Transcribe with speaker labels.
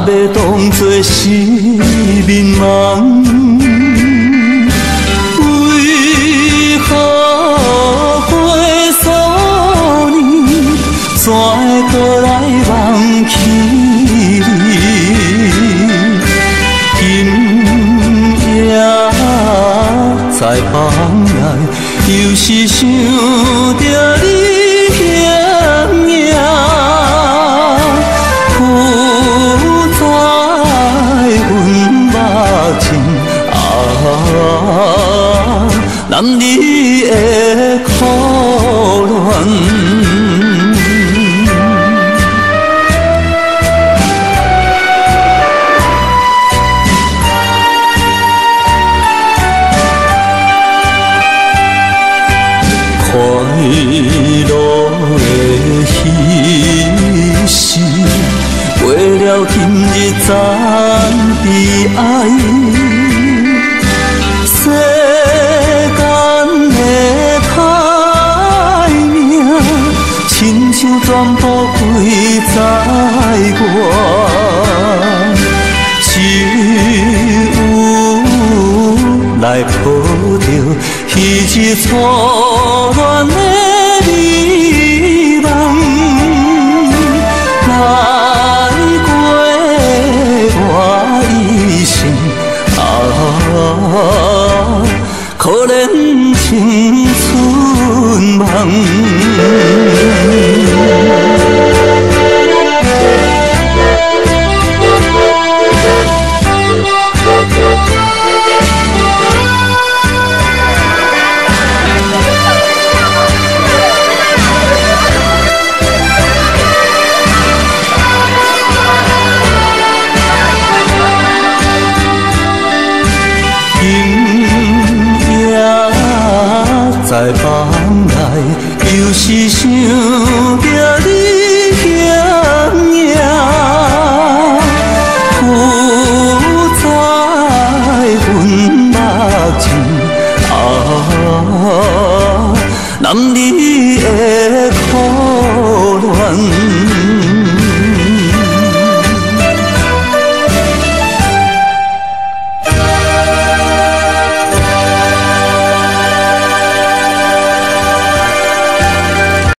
Speaker 1: 当作是眠梦，为何花数年，怎会倒来忘记你？今夜在房内，又是想着男女的苦恋，快乐的彼时，为了今日暂悲哀。全归在我，只有来抱着彼一串恋的美梦，来过我。啊，可怜亲。在房内，又是想着你形影，浮在眼目中。啊，男儿的苦恋。